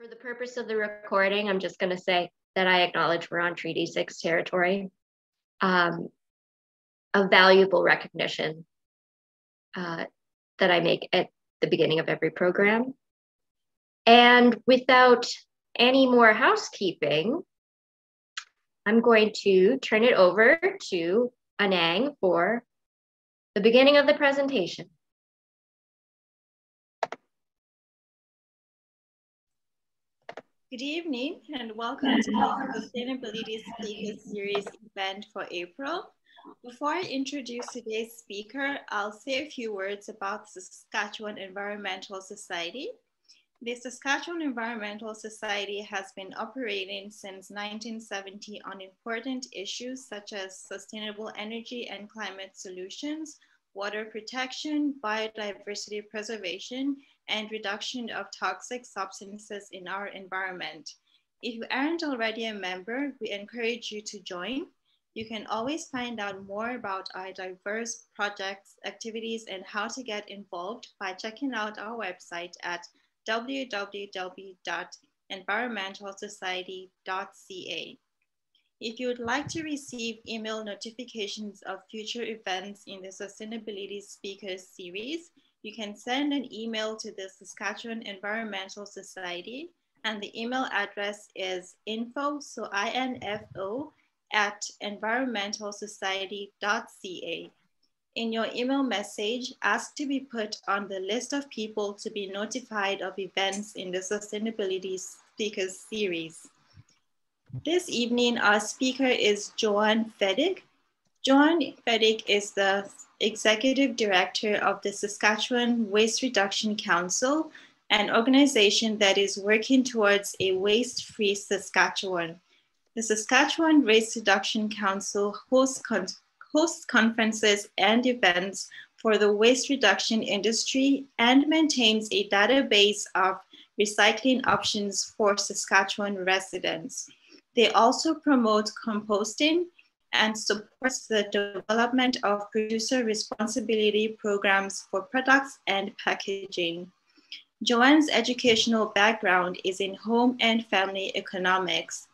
For the purpose of the recording, I'm just going to say that I acknowledge we're on Treaty 6 territory. Um, a valuable recognition uh, that I make at the beginning of every program. And without any more housekeeping, I'm going to turn it over to Anang for the beginning of the presentation. Good evening and welcome to the Sustainability Speaker Series event for April. Before I introduce today's speaker, I'll say a few words about the Saskatchewan Environmental Society. The Saskatchewan Environmental Society has been operating since 1970 on important issues such as sustainable energy and climate solutions, water protection, biodiversity preservation, and reduction of toxic substances in our environment. If you aren't already a member, we encourage you to join. You can always find out more about our diverse projects, activities, and how to get involved by checking out our website at www.environmentalsociety.ca. If you would like to receive email notifications of future events in the Sustainability Speakers series, you can send an email to the Saskatchewan Environmental Society and the email address is info, so I-N-F-O, at environmentalsociety.ca. In your email message, ask to be put on the list of people to be notified of events in the Sustainability Speakers Series. This evening, our speaker is Joanne Fedyk. Joanne Fedyk is the Executive Director of the Saskatchewan Waste Reduction Council, an organization that is working towards a waste-free Saskatchewan. The Saskatchewan Waste Reduction Council hosts hosts conferences and events for the waste reduction industry and maintains a database of recycling options for Saskatchewan residents. They also promote composting and supports the development of producer responsibility programs for products and packaging. Joanne's educational background is in home and family economics.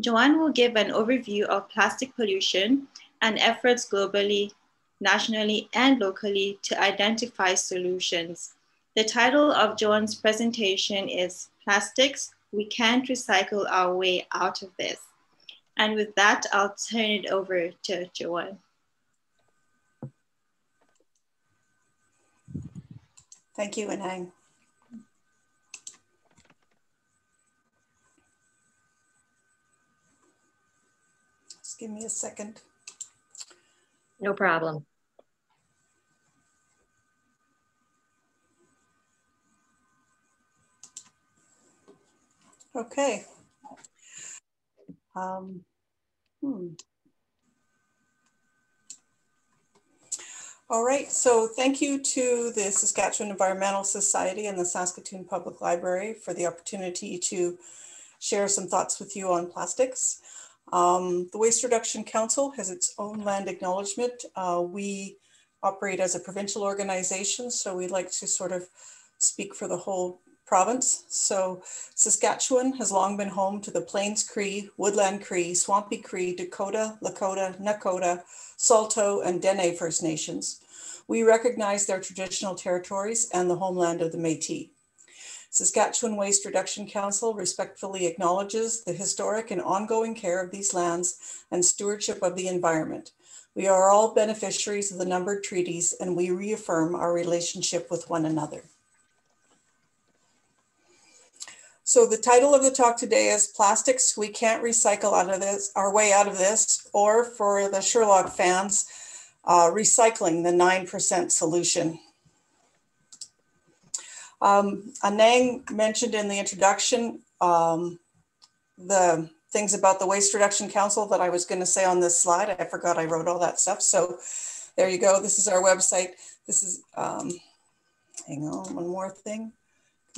Joanne will give an overview of plastic pollution and efforts globally, nationally, and locally to identify solutions. The title of Joanne's presentation is Plastics, We Can't Recycle Our Way Out of This. And with that, I'll turn it over to Joanne. Thank you, Anang. Just give me a second. No problem. Okay. Um, hmm. All right, so thank you to the Saskatchewan Environmental Society and the Saskatoon Public Library for the opportunity to share some thoughts with you on plastics. Um, the Waste Reduction Council has its own land acknowledgement. Uh, we operate as a provincial organization, so we like to sort of speak for the whole province. So Saskatchewan has long been home to the Plains Cree, Woodland Cree, Swampy Cree, Dakota, Lakota, Nakota, Saulteaux, and Dene First Nations. We recognize their traditional territories and the homeland of the Métis. Saskatchewan Waste Reduction Council respectfully acknowledges the historic and ongoing care of these lands and stewardship of the environment. We are all beneficiaries of the numbered treaties and we reaffirm our relationship with one another. So the title of the talk today is Plastics We Can't Recycle Out of This, Our Way Out of This, or for the Sherlock fans, uh, Recycling the 9% Solution. Um, Anang mentioned in the introduction um, the things about the Waste Reduction Council that I was going to say on this slide. I forgot I wrote all that stuff. So there you go. This is our website. This is, um, hang on, one more thing.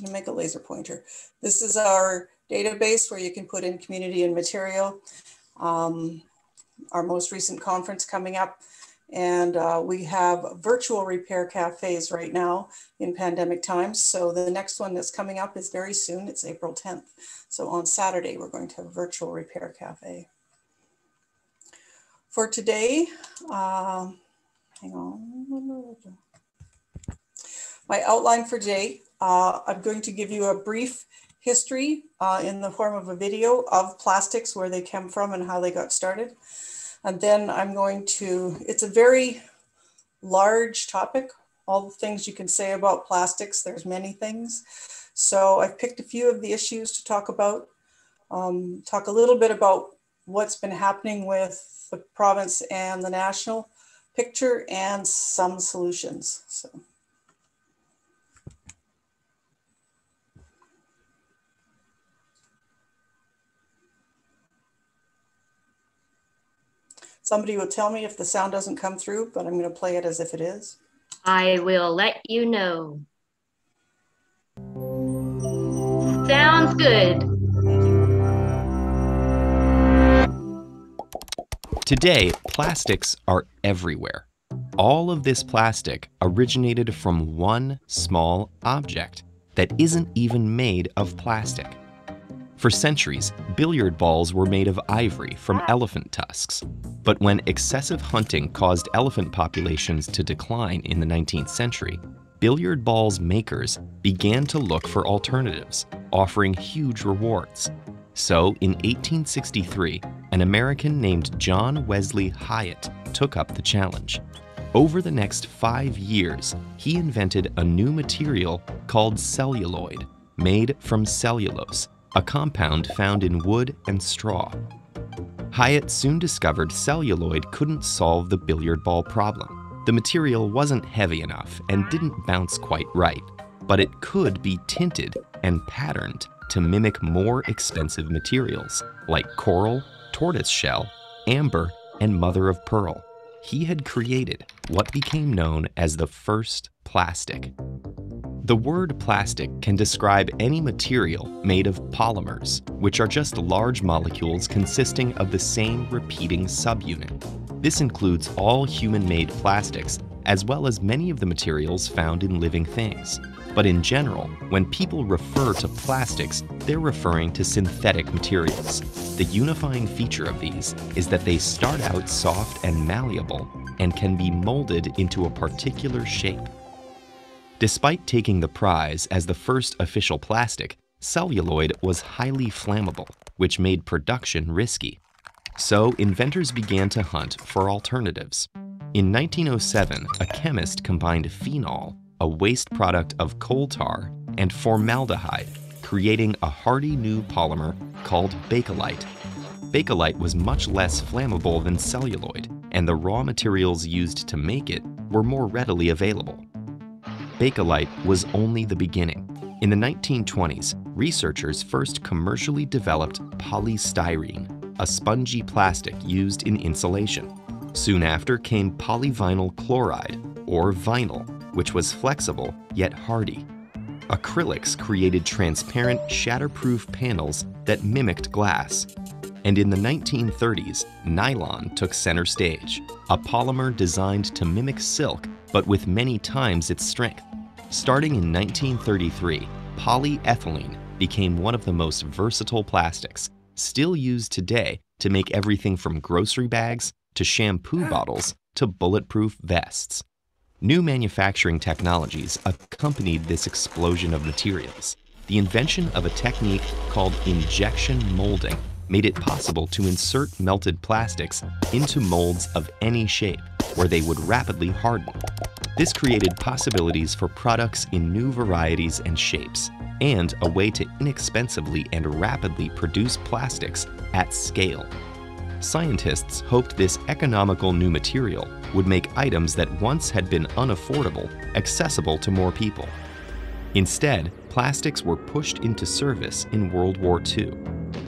I'm make a laser pointer. This is our database where you can put in community and material. Um, our most recent conference coming up And uh, we have virtual repair cafes right now in pandemic times. So the next one that's coming up is very soon. It's April 10th. So on Saturday, we're going to have virtual repair cafe. For today, uh, hang on. My outline for today, uh, I'm going to give you a brief history uh, in the form of a video of plastics, where they came from and how they got started. And then I'm going to, it's a very large topic, all the things you can say about plastics, there's many things. So I've picked a few of the issues to talk about, um, talk a little bit about what's been happening with the province and the national picture and some solutions. So. Somebody will tell me if the sound doesn't come through, but I'm going to play it as if it is. I will let you know. Sounds good. Today, plastics are everywhere. All of this plastic originated from one small object that isn't even made of plastic. For centuries, billiard balls were made of ivory from elephant tusks. But when excessive hunting caused elephant populations to decline in the 19th century, billiard balls makers began to look for alternatives, offering huge rewards. So, in 1863, an American named John Wesley Hyatt took up the challenge. Over the next five years, he invented a new material called celluloid, made from cellulose, a compound found in wood and straw. Hyatt soon discovered celluloid couldn't solve the billiard ball problem. The material wasn't heavy enough and didn't bounce quite right, but it could be tinted and patterned to mimic more expensive materials like coral, tortoiseshell, amber, and mother of pearl. He had created what became known as the first plastic. The word plastic can describe any material made of polymers, which are just large molecules consisting of the same repeating subunit. This includes all human-made plastics, as well as many of the materials found in living things. But in general, when people refer to plastics, they're referring to synthetic materials. The unifying feature of these is that they start out soft and malleable and can be molded into a particular shape. Despite taking the prize as the first official plastic, celluloid was highly flammable, which made production risky. So inventors began to hunt for alternatives. In 1907, a chemist combined phenol, a waste product of coal tar, and formaldehyde, creating a hardy new polymer called Bakelite. Bakelite was much less flammable than celluloid, and the raw materials used to make it were more readily available. Bakelite was only the beginning. In the 1920s, researchers first commercially developed polystyrene, a spongy plastic used in insulation. Soon after came polyvinyl chloride, or vinyl, which was flexible yet hardy. Acrylics created transparent, shatterproof panels that mimicked glass. And in the 1930s, nylon took center stage, a polymer designed to mimic silk but with many times its strength. Starting in 1933, polyethylene became one of the most versatile plastics, still used today to make everything from grocery bags to shampoo bottles to bulletproof vests. New manufacturing technologies accompanied this explosion of materials. The invention of a technique called injection molding made it possible to insert melted plastics into molds of any shape where they would rapidly harden. This created possibilities for products in new varieties and shapes, and a way to inexpensively and rapidly produce plastics at scale. Scientists hoped this economical new material would make items that once had been unaffordable accessible to more people. Instead, plastics were pushed into service in World War II.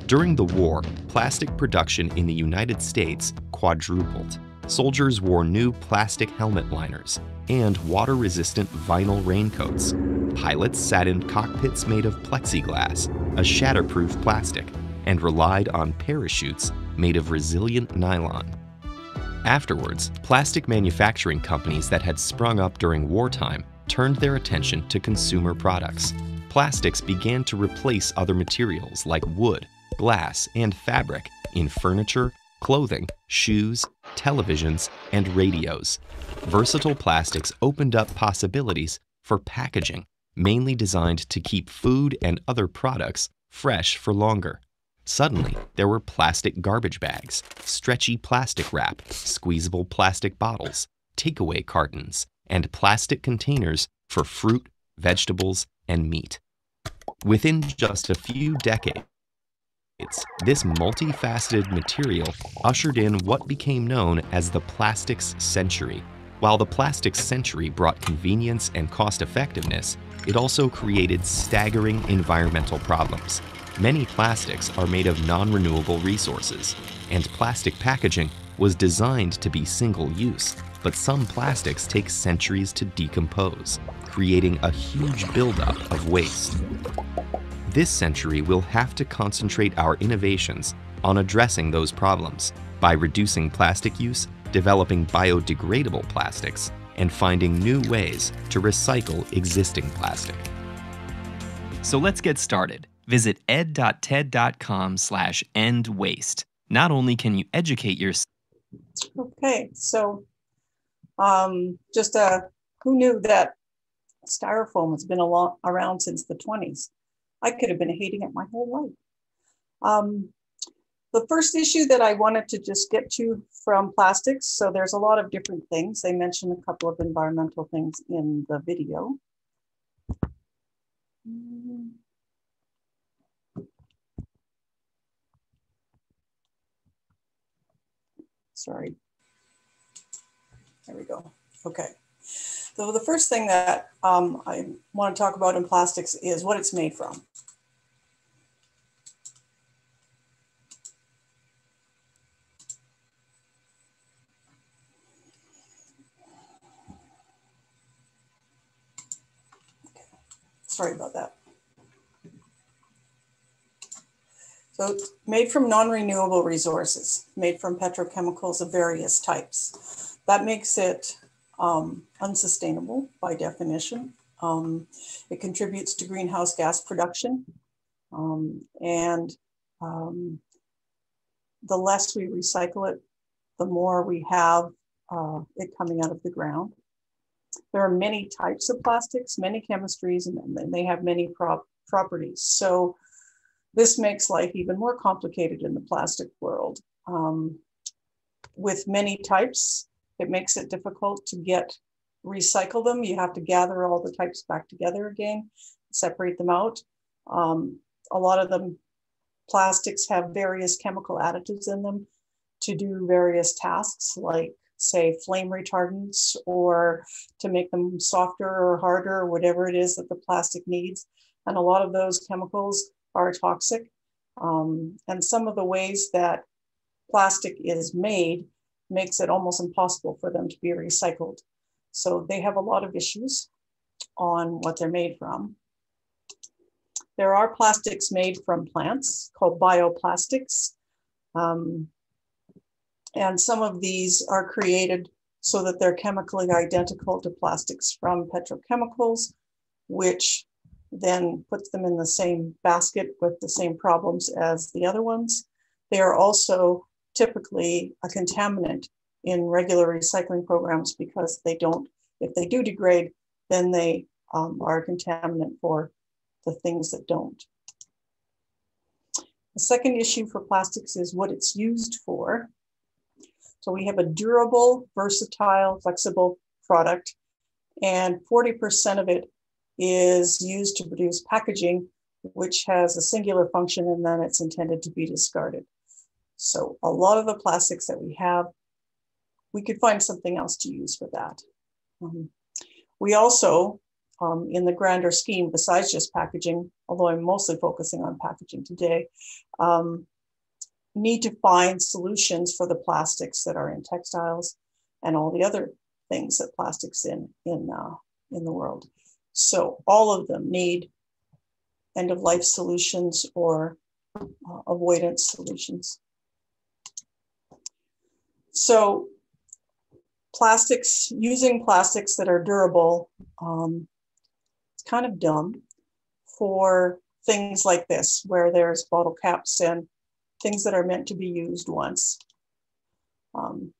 During the war, plastic production in the United States quadrupled. Soldiers wore new plastic helmet liners and water-resistant vinyl raincoats. Pilots sat in cockpits made of plexiglass, a shatterproof plastic, and relied on parachutes made of resilient nylon. Afterwards, plastic manufacturing companies that had sprung up during wartime turned their attention to consumer products. Plastics began to replace other materials like wood, glass, and fabric in furniture, clothing, shoes, televisions, and radios. Versatile plastics opened up possibilities for packaging, mainly designed to keep food and other products fresh for longer. Suddenly, there were plastic garbage bags, stretchy plastic wrap, squeezable plastic bottles, takeaway cartons, and plastic containers for fruit, vegetables, and meat. Within just a few decades, this multifaceted material ushered in what became known as the plastics century. While the plastics century brought convenience and cost effectiveness, it also created staggering environmental problems. Many plastics are made of non renewable resources, and plastic packaging was designed to be single use, but some plastics take centuries to decompose, creating a huge buildup of waste. This century we'll have to concentrate our innovations on addressing those problems by reducing plastic use, developing biodegradable plastics, and finding new ways to recycle existing plastic. So let's get started. Visit ed.ted.com slash end waste. Not only can you educate yourself. Okay, so um, just uh, who knew that styrofoam has been long, around since the 20s? I could have been hating it my whole life. Um, the first issue that I wanted to just get to from plastics, so there's a lot of different things. They mentioned a couple of environmental things in the video. Sorry. There we go. Okay. So the first thing that um, I want to talk about in plastics is what it's made from. Sorry about that. So made from non-renewable resources, made from petrochemicals of various types. That makes it um, unsustainable by definition. Um, it contributes to greenhouse gas production. Um, and um, the less we recycle it, the more we have uh, it coming out of the ground. There are many types of plastics, many chemistries, and they have many prop properties. So this makes life even more complicated in the plastic world. Um, with many types, it makes it difficult to get recycle them. You have to gather all the types back together again, separate them out. Um, a lot of them plastics have various chemical additives in them to do various tasks like say flame retardants or to make them softer or harder or whatever it is that the plastic needs. And a lot of those chemicals are toxic. Um, and some of the ways that plastic is made makes it almost impossible for them to be recycled. So they have a lot of issues on what they're made from. There are plastics made from plants called bioplastics. Um, and some of these are created so that they're chemically identical to plastics from petrochemicals, which then puts them in the same basket with the same problems as the other ones. They are also typically a contaminant in regular recycling programs because they don't, if they do degrade, then they um, are a contaminant for the things that don't. The second issue for plastics is what it's used for. So we have a durable, versatile, flexible product, and 40% of it is used to produce packaging, which has a singular function and then it's intended to be discarded. So a lot of the plastics that we have, we could find something else to use for that. Um, we also, um, in the grander scheme, besides just packaging, although I'm mostly focusing on packaging today, um, need to find solutions for the plastics that are in textiles and all the other things that plastics in in uh, in the world. So all of them need end of life solutions or uh, avoidance solutions. So plastics, using plastics that are durable, um, it's kind of dumb for things like this, where there's bottle caps and things that are meant to be used once. Um,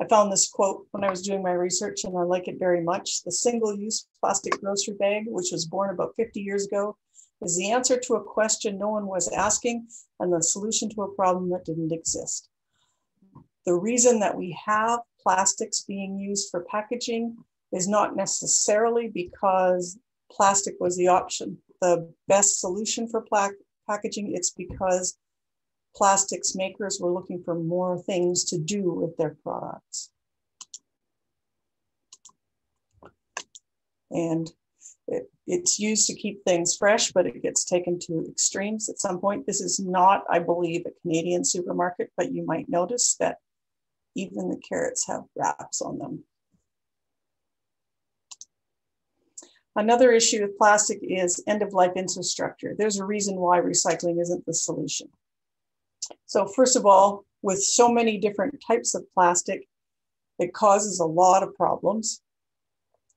I found this quote when I was doing my research and I like it very much. The single use plastic grocery bag, which was born about 50 years ago, is the answer to a question no one was asking and the solution to a problem that didn't exist. The reason that we have plastics being used for packaging is not necessarily because plastic was the option, the best solution for packaging. It's because plastics makers were looking for more things to do with their products. And it, it's used to keep things fresh, but it gets taken to extremes at some point. This is not, I believe, a Canadian supermarket, but you might notice that even the carrots have wraps on them. Another issue with plastic is end of life infrastructure. There's a reason why recycling isn't the solution. So first of all, with so many different types of plastic, it causes a lot of problems.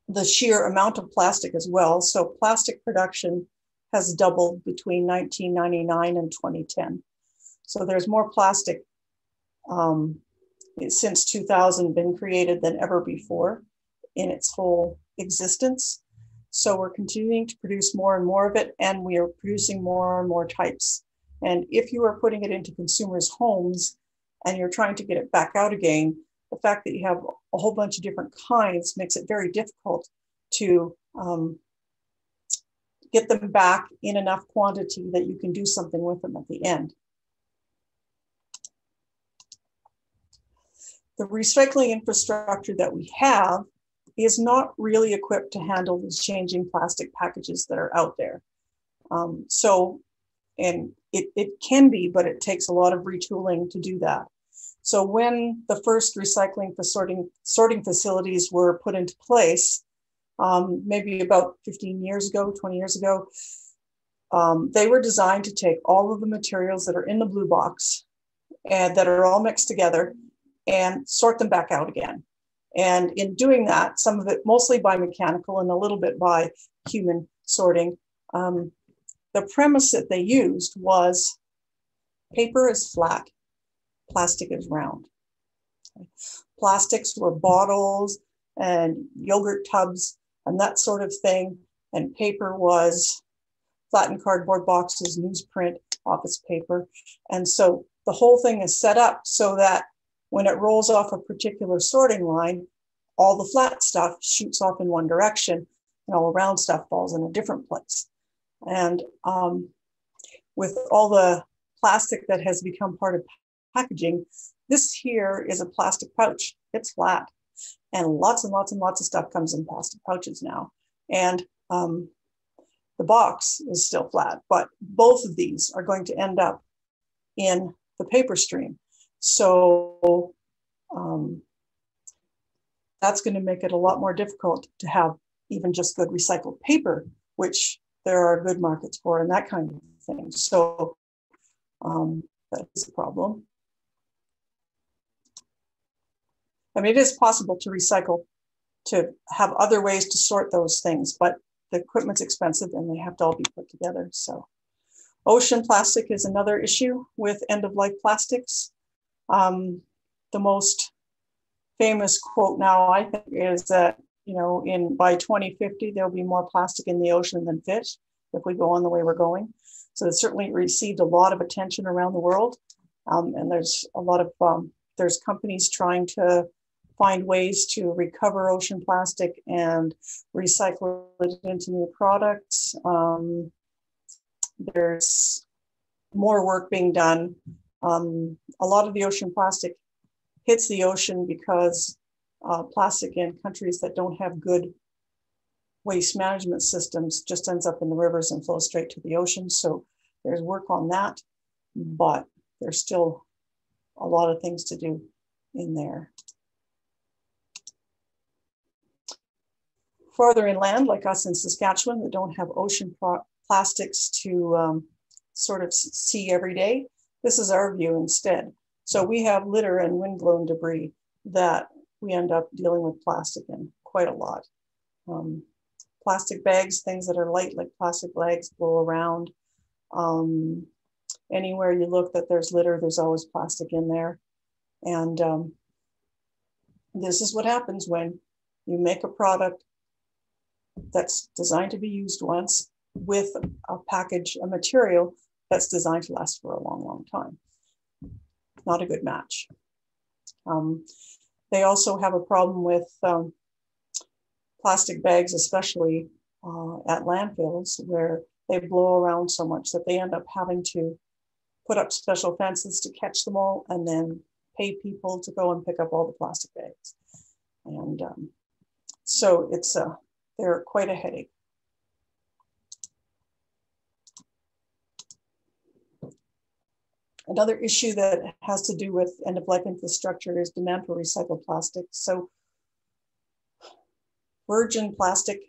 The sheer amount of plastic as well. So plastic production has doubled between 1999 and 2010. So there's more plastic um, since 2000 been created than ever before in its whole existence. So we're continuing to produce more and more of it, and we are producing more and more types. And if you are putting it into consumers' homes and you're trying to get it back out again, the fact that you have a whole bunch of different kinds makes it very difficult to um, get them back in enough quantity that you can do something with them at the end. The recycling infrastructure that we have is not really equipped to handle the changing plastic packages that are out there. Um, so, and it, it can be, but it takes a lot of retooling to do that. So when the first recycling for sorting, sorting facilities were put into place, um, maybe about 15 years ago, 20 years ago, um, they were designed to take all of the materials that are in the blue box and that are all mixed together and sort them back out again. And in doing that, some of it mostly by mechanical and a little bit by human sorting, um, the premise that they used was paper is flat, plastic is round. Plastics were bottles and yogurt tubs and that sort of thing. And paper was flattened cardboard boxes, newsprint, office paper. And so the whole thing is set up so that when it rolls off a particular sorting line, all the flat stuff shoots off in one direction and all the round stuff falls in a different place. And um, with all the plastic that has become part of packaging, this here is a plastic pouch. It's flat. And lots and lots and lots of stuff comes in plastic pouches now. And um, the box is still flat, but both of these are going to end up in the paper stream. So um, that's going to make it a lot more difficult to have even just good recycled paper, which there are good markets for and that kind of thing. So um, that is a problem. I mean, it is possible to recycle, to have other ways to sort those things, but the equipment's expensive and they have to all be put together. So ocean plastic is another issue with end of life plastics. Um, the most famous quote now, I think, is that you know, in by 2050, there'll be more plastic in the ocean than fish if we go on the way we're going. So it certainly received a lot of attention around the world. Um, and there's a lot of, um, there's companies trying to find ways to recover ocean plastic and recycle it into new products. Um, there's more work being done. Um, a lot of the ocean plastic hits the ocean because uh, plastic in countries that don't have good waste management systems just ends up in the rivers and flows straight to the ocean. So there's work on that, but there's still a lot of things to do in there. Farther inland, like us in Saskatchewan, that don't have ocean plastics to um, sort of see every day, this is our view instead. So we have litter and windblown debris that we end up dealing with plastic in quite a lot. Um, plastic bags, things that are light like plastic bags blow around. Um, anywhere you look that there's litter, there's always plastic in there. And um, this is what happens when you make a product that's designed to be used once with a package, a material that's designed to last for a long, long time. Not a good match. Um, they also have a problem with um, plastic bags, especially uh, at landfills, where they blow around so much that they end up having to put up special fences to catch them all and then pay people to go and pick up all the plastic bags. And um, so it's a, they're quite a headache. Another issue that has to do with end of life infrastructure is demand for recycled plastic. So virgin plastic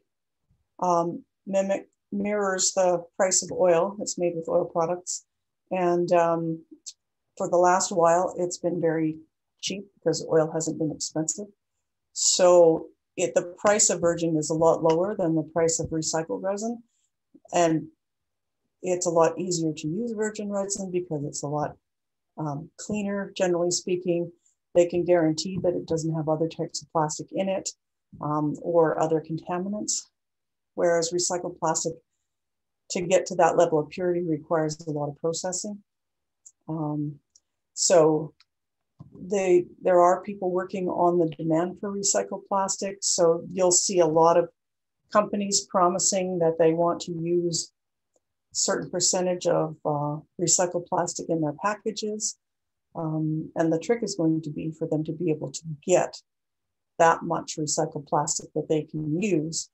um, mimic mirrors the price of oil. It's made with oil products. And um, for the last while, it's been very cheap because oil hasn't been expensive. So it, the price of virgin is a lot lower than the price of recycled resin. And it's a lot easier to use virgin resin because it's a lot um, cleaner, generally speaking. They can guarantee that it doesn't have other types of plastic in it um, or other contaminants. Whereas recycled plastic, to get to that level of purity, requires a lot of processing. Um, so they, there are people working on the demand for recycled plastic. So you'll see a lot of companies promising that they want to use certain percentage of uh, recycled plastic in their packages. Um, and the trick is going to be for them to be able to get that much recycled plastic that they can use,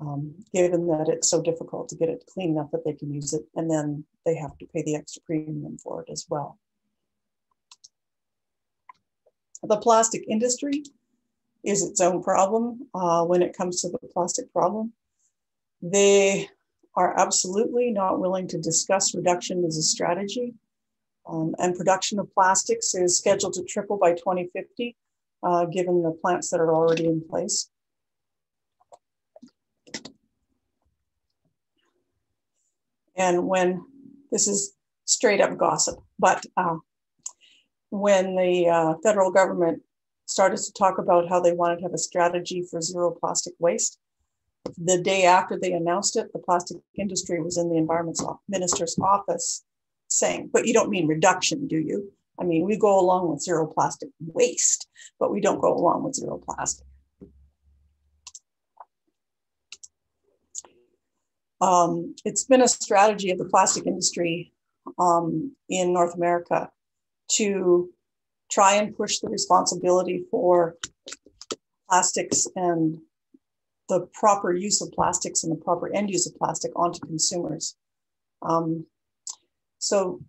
um, given that it's so difficult to get it clean enough that they can use it. And then they have to pay the extra premium for it as well. The plastic industry is its own problem uh, when it comes to the plastic problem. They are absolutely not willing to discuss reduction as a strategy. Um, and production of plastics is scheduled to triple by 2050, uh, given the plants that are already in place. And when this is straight up gossip, but uh, when the uh, federal government started to talk about how they wanted to have a strategy for zero plastic waste, the day after they announced it, the plastic industry was in the environment minister's office saying, but you don't mean reduction, do you? I mean, we go along with zero plastic waste, but we don't go along with zero plastic. Um, it's been a strategy of the plastic industry um, in North America to try and push the responsibility for plastics and the proper use of plastics and the proper end use of plastic onto consumers. Um, so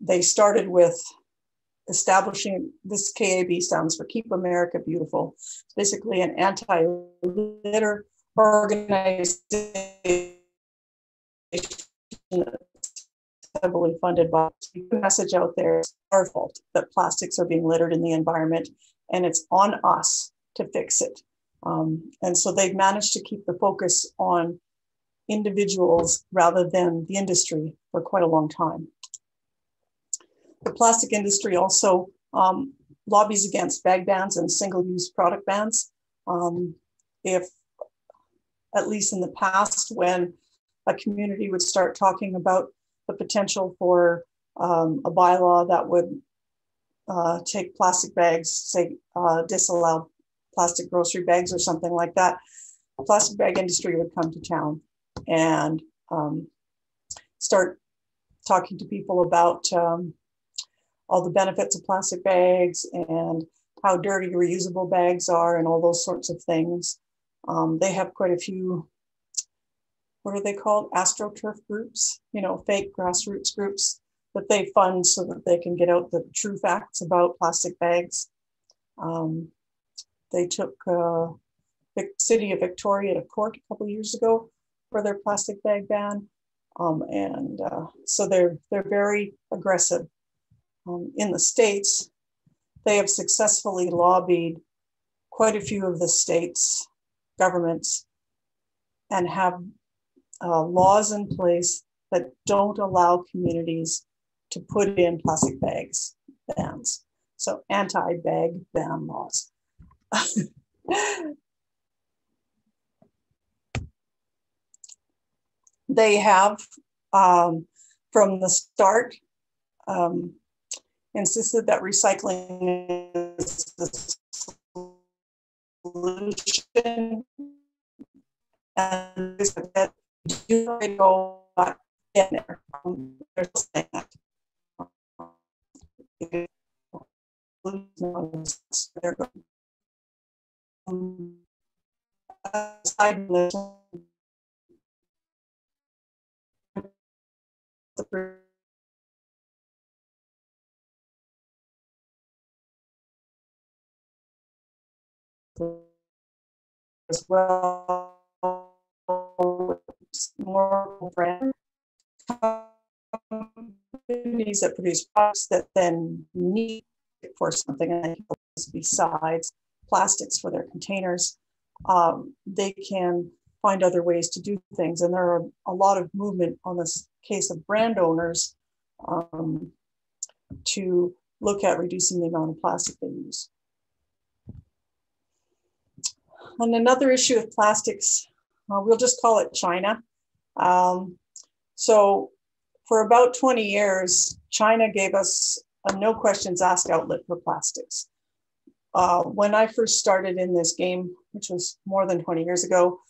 they started with establishing this KAB stands for Keep America Beautiful. It's basically an anti-litter organization heavily funded by the message out there. It's our fault that plastics are being littered in the environment, and it's on us to fix it. Um, and so they've managed to keep the focus on individuals rather than the industry for quite a long time. The plastic industry also um, lobbies against bag bans and single use product bans. Um, if, at least in the past, when a community would start talking about the potential for um, a bylaw that would uh, take plastic bags, say, uh, disallow plastic grocery bags or something like that, plastic bag industry would come to town and um, start talking to people about um, all the benefits of plastic bags and how dirty reusable bags are and all those sorts of things. Um, they have quite a few, what are they called? AstroTurf groups, you know, fake grassroots groups that they fund so that they can get out the true facts about plastic bags. Um, they took uh, the city of Victoria to court a couple years ago for their plastic bag ban. Um, and uh, so they're, they're very aggressive. Um, in the States, they have successfully lobbied quite a few of the states, governments, and have uh, laws in place that don't allow communities to put in plastic bags bans. So anti-bag ban laws. they have, um, from the start, um, insisted that recycling is the solution. And that go in there. They're. As well more brand companies that produce products that then need for something and besides plastics for their containers um, they can find other ways to do things and there are a lot of movement on this case of brand owners um, to look at reducing the amount of plastic they use and another issue with plastics, uh, we'll just call it China. Um, so for about 20 years, China gave us a no questions asked outlet for plastics. Uh, when I first started in this game, which was more than 20 years ago,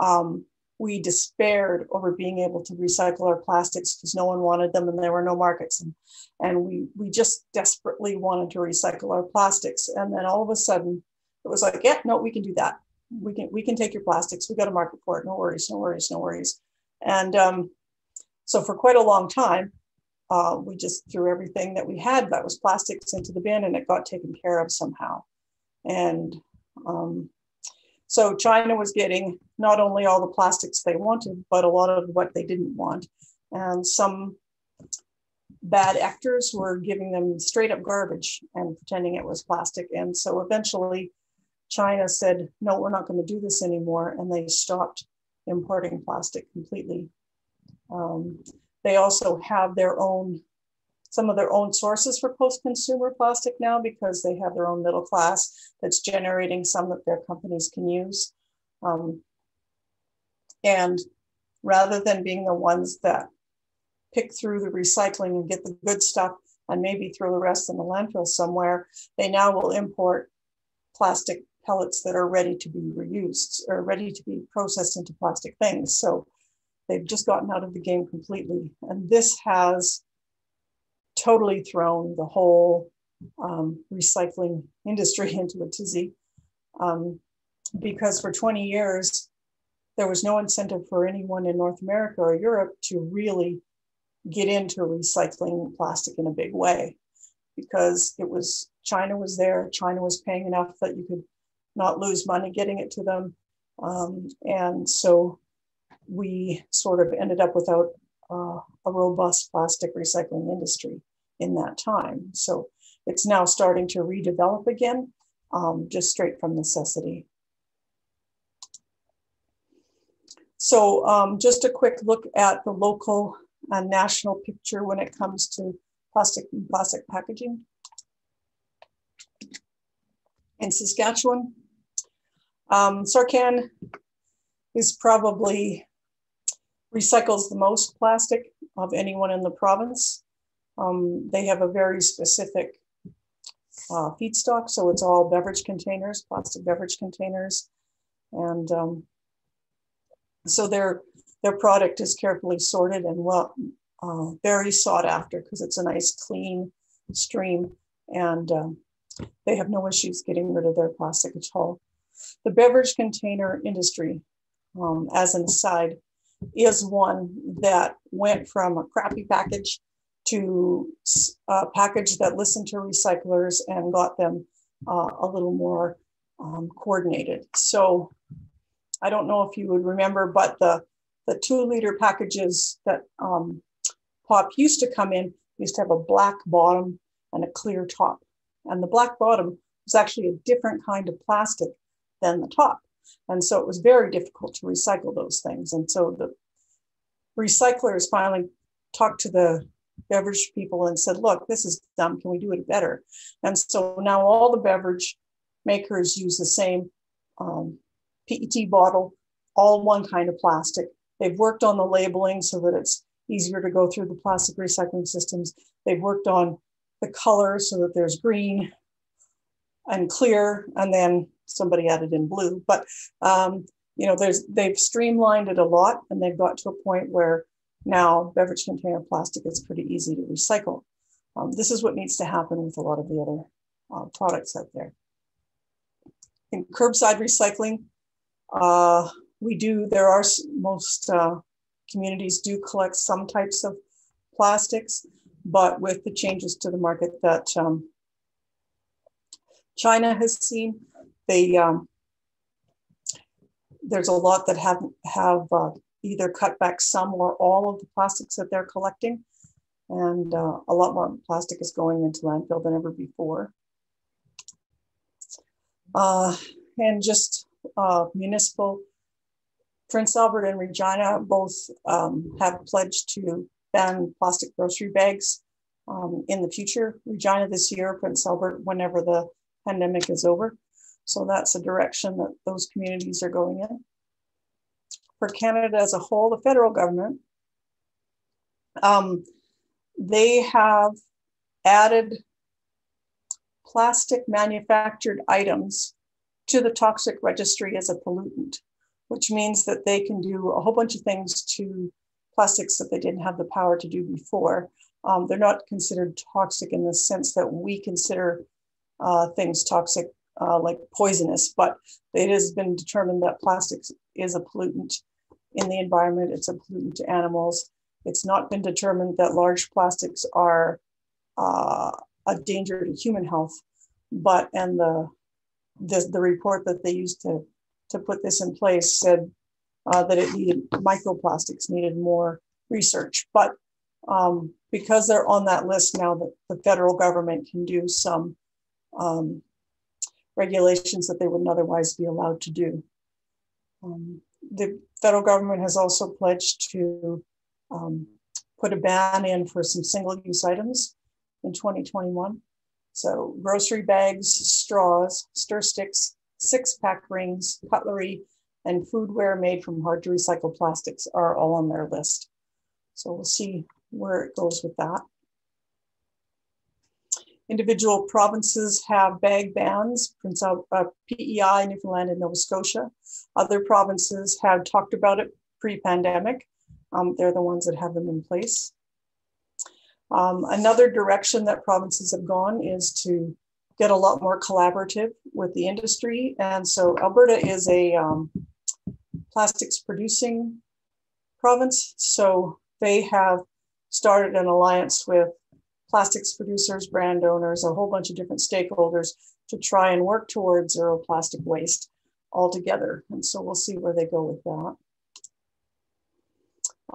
um, we despaired over being able to recycle our plastics because no one wanted them and there were no markets. And, and we, we just desperately wanted to recycle our plastics. And then all of a sudden, it was like, yeah, no, we can do that we can we can take your plastics. We got a market for it. No worries, no worries, no worries. And um, so for quite a long time, uh, we just threw everything that we had that was plastics into the bin, and it got taken care of somehow. And um, so China was getting not only all the plastics they wanted, but a lot of what they didn't want. And some bad actors were giving them straight up garbage and pretending it was plastic. And so eventually China said, no, we're not going to do this anymore. And they stopped importing plastic completely. Um, they also have their own, some of their own sources for post consumer plastic now because they have their own middle class that's generating some that their companies can use. Um, and rather than being the ones that pick through the recycling and get the good stuff and maybe throw the rest in the landfill somewhere, they now will import plastic pellets that are ready to be reused or ready to be processed into plastic things. So they've just gotten out of the game completely. And this has totally thrown the whole um, recycling industry into a tizzy. Um, because for 20 years, there was no incentive for anyone in North America or Europe to really get into recycling plastic in a big way because it was China was there, China was paying enough that you could not lose money getting it to them. Um, and so we sort of ended up without uh, a robust plastic recycling industry in that time. So it's now starting to redevelop again, um, just straight from necessity. So um, just a quick look at the local and national picture when it comes to plastic and plastic packaging. In Saskatchewan, um, is probably recycles the most plastic of anyone in the province. Um, they have a very specific uh, feedstock, so it's all beverage containers, plastic beverage containers, and um, so their their product is carefully sorted and well, uh, very sought after because it's a nice clean stream, and um, they have no issues getting rid of their plastic at all. The beverage container industry, um, as an aside, is one that went from a crappy package to a package that listened to recyclers and got them uh, a little more um, coordinated. So I don't know if you would remember, but the, the two liter packages that um, POP used to come in used to have a black bottom and a clear top. And the black bottom was actually a different kind of plastic than the top. And so it was very difficult to recycle those things. And so the recyclers finally talked to the beverage people and said, look, this is dumb. Can we do it better? And so now all the beverage makers use the same um, PET bottle, all one kind of plastic. They've worked on the labeling so that it's easier to go through the plastic recycling systems. They've worked on the color so that there's green and clear, and then somebody added in blue. But um, you know, there's they've streamlined it a lot, and they've got to a point where now beverage container plastic is pretty easy to recycle. Um, this is what needs to happen with a lot of the other uh, products out there. In curbside recycling, uh, we do, there are most uh, communities do collect some types of plastics, but with the changes to the market that um, China has seen, they um, there's a lot that have have uh, either cut back some or all of the plastics that they're collecting, and uh, a lot more plastic is going into landfill than ever before. Uh, and just uh, municipal Prince Albert and Regina both um, have pledged to ban plastic grocery bags um, in the future. Regina this year, Prince Albert whenever the pandemic is over. So that's a direction that those communities are going in. For Canada as a whole, the federal government, um, they have added plastic manufactured items to the toxic registry as a pollutant which means that they can do a whole bunch of things to plastics that they didn't have the power to do before. Um, they're not considered toxic in the sense that we consider uh, things toxic, uh, like poisonous, but it has been determined that plastics is a pollutant in the environment, it's a pollutant to animals. It's not been determined that large plastics are uh, a danger to human health, but and the, the the report that they used to to put this in place said uh, that it needed microplastics needed more research. But um, because they're on that list now, that the federal government can do some um, regulations that they wouldn't otherwise be allowed to do. Um, the federal government has also pledged to um, put a ban in for some single-use items in 2021. So grocery bags, straws, stir sticks, six pack rings, cutlery, and foodware made from hard to recycle plastics are all on their list. So we'll see where it goes with that. Individual provinces have bag bans, Prince uh, PEI, Newfoundland, and Nova Scotia. Other provinces have talked about it pre-pandemic. Um, they're the ones that have them in place. Um, another direction that provinces have gone is to get a lot more collaborative with the industry. And so Alberta is a um, plastics producing province. So they have started an alliance with plastics producers, brand owners, a whole bunch of different stakeholders to try and work towards zero plastic waste altogether. And so we'll see where they go with that.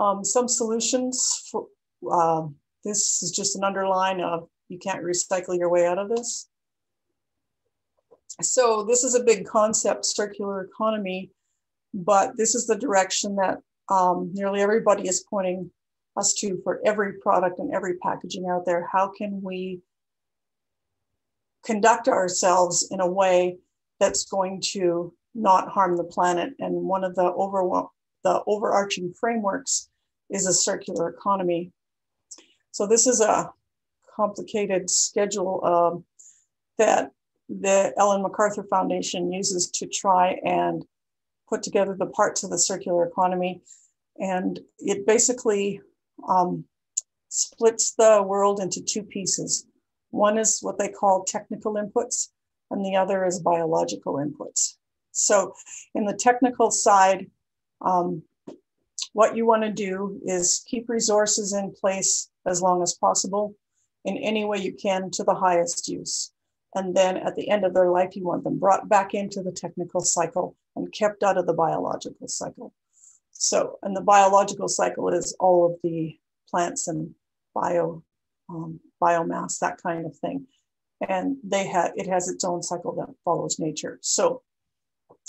Um, some solutions for uh, this is just an underline of you can't recycle your way out of this so this is a big concept, circular economy, but this is the direction that um, nearly everybody is pointing us to for every product and every packaging out there. How can we conduct ourselves in a way that's going to not harm the planet? And one of the over the overarching frameworks is a circular economy. So this is a complicated schedule um, that the Ellen MacArthur Foundation uses to try and put together the parts of the circular economy. And it basically um, splits the world into two pieces. One is what they call technical inputs, and the other is biological inputs. So, in the technical side, um, what you want to do is keep resources in place as long as possible in any way you can to the highest use. And then at the end of their life, you want them brought back into the technical cycle and kept out of the biological cycle. So, and the biological cycle is all of the plants and bio um, biomass, that kind of thing. and they have it has its own cycle that follows nature. So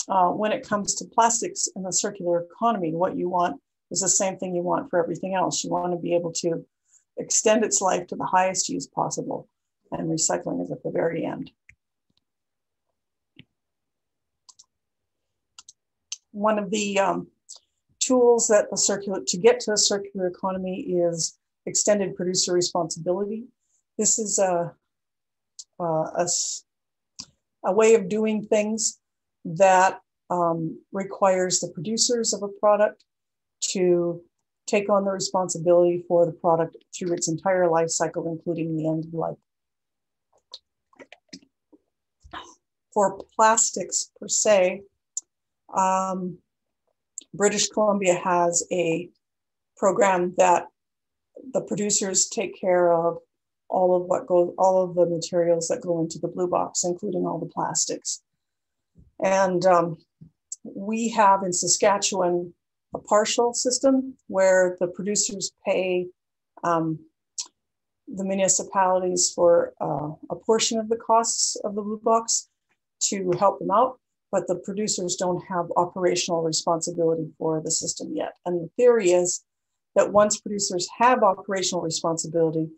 uh, when it comes to plastics and the circular economy, what you want is the same thing you want for everything else. You want to be able to extend its life to the highest use possible, and recycling is at the very end. One of the um, tools that the circular to get to a circular economy is extended producer responsibility. This is a, a, a, a way of doing things that um, requires the producers of a product to take on the responsibility for the product through its entire life cycle, including the end of life. For plastics per se, um, British Columbia has a program that the producers take care of all of what goes, all of the materials that go into the blue box, including all the plastics. And um, we have in Saskatchewan a partial system where the producers pay um, the municipalities for uh, a portion of the costs of the blue box to help them out, but the producers don't have operational responsibility for the system yet. And the theory is that once producers have operational responsibility,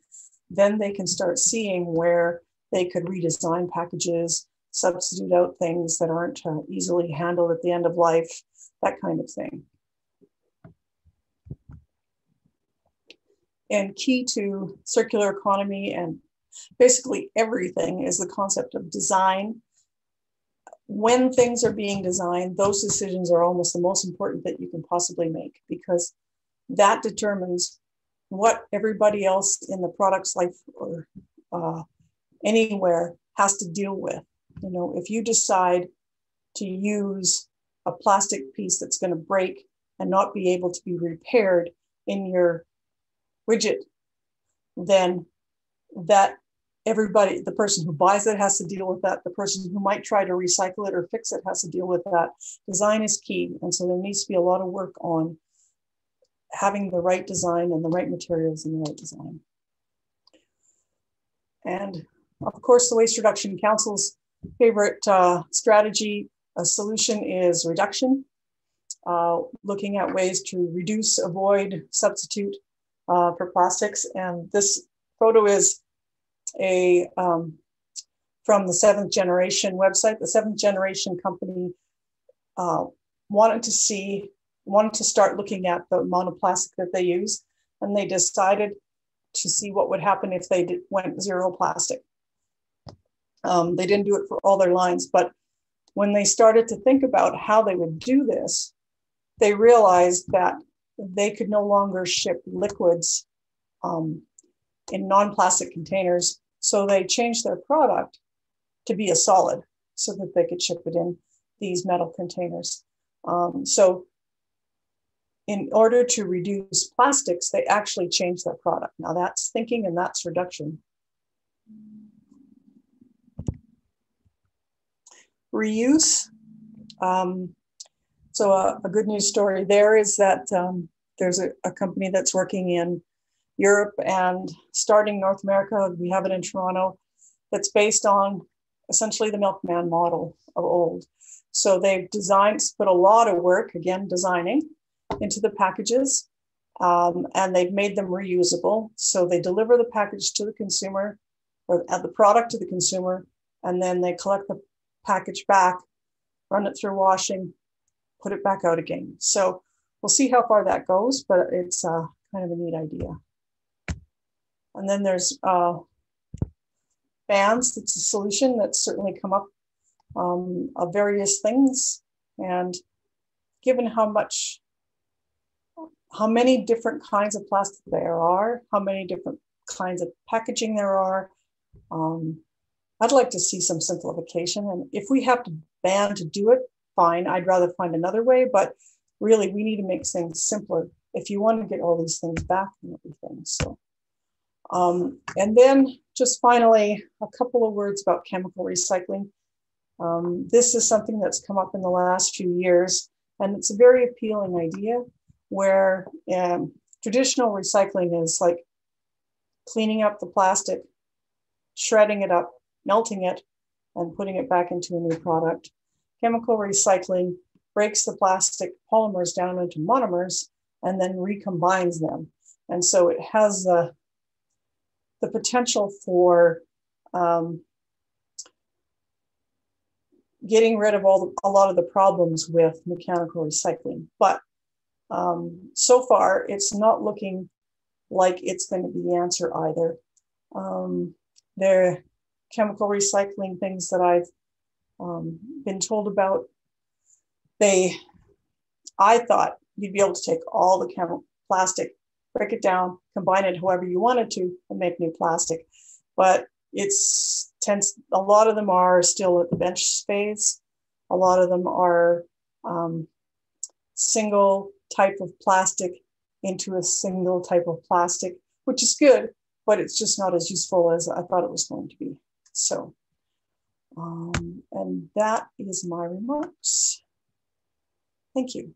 then they can start seeing where they could redesign packages, substitute out things that aren't uh, easily handled at the end of life, that kind of thing. And key to circular economy and basically everything is the concept of design. When things are being designed, those decisions are almost the most important that you can possibly make because that determines what everybody else in the product's life or uh, anywhere has to deal with. You know, if you decide to use a plastic piece that's going to break and not be able to be repaired in your widget, then that everybody, the person who buys it has to deal with that. The person who might try to recycle it or fix it has to deal with that. Design is key. And so there needs to be a lot of work on having the right design and the right materials and the right design. And of course, the Waste Reduction Council's favorite uh, strategy, a solution is reduction, uh, looking at ways to reduce, avoid, substitute uh, for plastics. And this photo is a um, from the seventh generation website. The seventh generation company uh, wanted to see, wanted to start looking at the monoplastic that they use, and they decided to see what would happen if they did, went zero plastic. Um, they didn't do it for all their lines, but when they started to think about how they would do this, they realized that they could no longer ship liquids um, in non plastic containers. So they changed their product to be a solid so that they could ship it in these metal containers. Um, so, in order to reduce plastics, they actually changed their product. Now, that's thinking and that's reduction. Reuse. Um, so a, a, good news story there is that um, there's a, a, company that's working in Europe and starting North America. We have it in Toronto that's based on essentially the milkman model of old. So they've designed, put a lot of work, again, designing into the packages, um, and they've made them reusable. So they deliver the package to the consumer or the product to the consumer, and then they collect the package back, run it through washing, put it back out again. So we'll see how far that goes, but it's uh, kind of a neat idea. And then there's uh, bands. It's a solution that's certainly come up um, of various things. And given how much, how many different kinds of plastic there are, how many different kinds of packaging there are, um, I'd like to see some simplification. And if we have to ban to do it, fine. I'd rather find another way, but really we need to make things simpler if you want to get all these things back and everything. So, um, and then just finally, a couple of words about chemical recycling. Um, this is something that's come up in the last few years, and it's a very appealing idea where um, traditional recycling is like cleaning up the plastic, shredding it up, melting it and putting it back into a new product. Chemical recycling breaks the plastic polymers down into monomers and then recombines them. And so it has the, the potential for um, getting rid of all the, a lot of the problems with mechanical recycling. But um, so far, it's not looking like it's going to be the answer either. Um, the chemical recycling things that I've um, been told about, they, I thought you'd be able to take all the plastic, break it down, combine it however you wanted to, and make new plastic. But it's tends a lot of them are still at the bench phase. A lot of them are um, single type of plastic into a single type of plastic, which is good, but it's just not as useful as I thought it was going to be. So, um, and that is my remarks. Thank you.